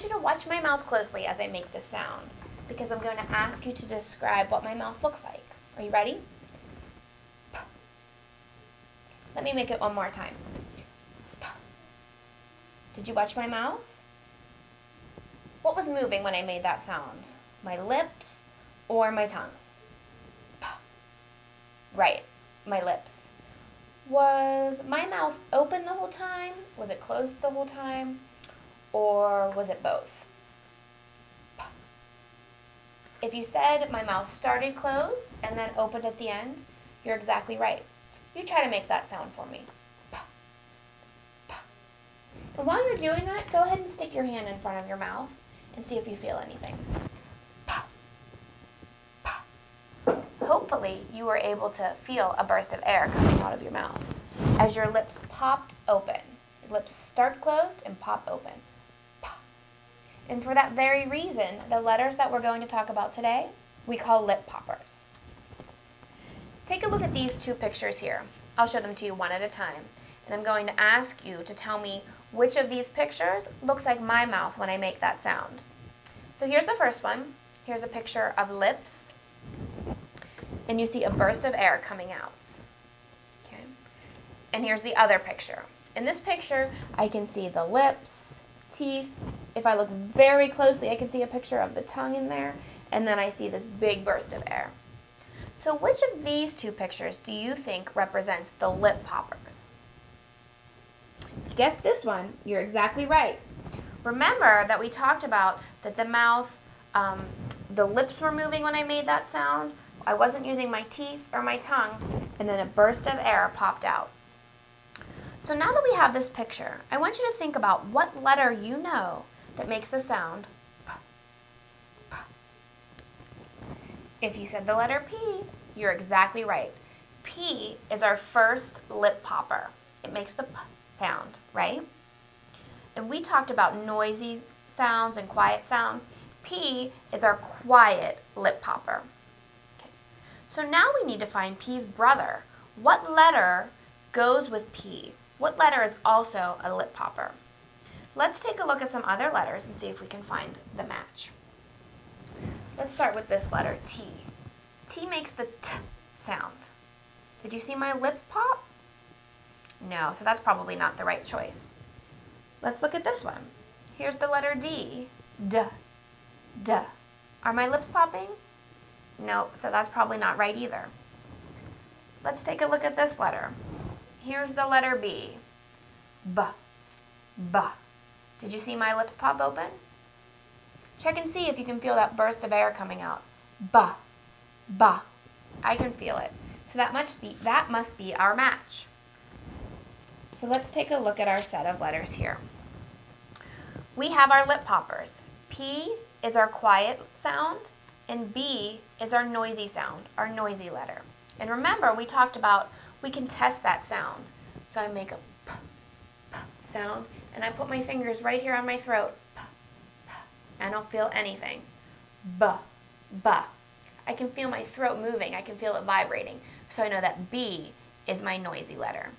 want you to watch my mouth closely as I make this sound because I'm going to ask you to describe what my mouth looks like. Are you ready? Let me make it one more time. Did you watch my mouth? What was moving when I made that sound? My lips or my tongue? Right, my lips. Was my mouth open the whole time? Was it closed the whole time? Or was it both? If you said my mouth started closed and then opened at the end, you're exactly right. You try to make that sound for me. And while you're doing that, go ahead and stick your hand in front of your mouth and see if you feel anything. Hopefully, you were able to feel a burst of air coming out of your mouth as your lips popped open. Your lips start closed and pop open. And for that very reason, the letters that we're going to talk about today, we call lip poppers. Take a look at these two pictures here. I'll show them to you one at a time. And I'm going to ask you to tell me which of these pictures looks like my mouth when I make that sound. So here's the first one. Here's a picture of lips. And you see a burst of air coming out. Okay. And here's the other picture. In this picture, I can see the lips, teeth. If I look very closely, I can see a picture of the tongue in there. And then I see this big burst of air. So which of these two pictures do you think represents the lip poppers? Guess this one. You're exactly right. Remember that we talked about that the mouth, um, the lips were moving when I made that sound. I wasn't using my teeth or my tongue, and then a burst of air popped out. So now that we have this picture, I want you to think about what letter you know that makes the sound. If you said the letter P, you're exactly right. P is our first lip popper. It makes the P sound, right? And we talked about noisy sounds and quiet sounds. P is our quiet lip popper. Okay. So now we need to find P's brother. What letter goes with P? What letter is also a lip popper? Let's take a look at some other letters and see if we can find the match. Let's start with this letter, T. T makes the T sound. Did you see my lips pop? No, so that's probably not the right choice. Let's look at this one. Here's the letter D. D. D. Are my lips popping? No, so that's probably not right either. Let's take a look at this letter. Here's the letter B. B. B. Did you see my lips pop open? Check and see if you can feel that burst of air coming out. B. B. I can feel it. So that must be that must be our match. So let's take a look at our set of letters here. We have our lip poppers. P is our quiet sound, and B is our noisy sound, our noisy letter. And remember, we talked about we can test that sound. So I make a sound, and I put my fingers right here on my throat. I don't feel anything. B, b. I can feel my throat moving. I can feel it vibrating. So I know that B is my noisy letter.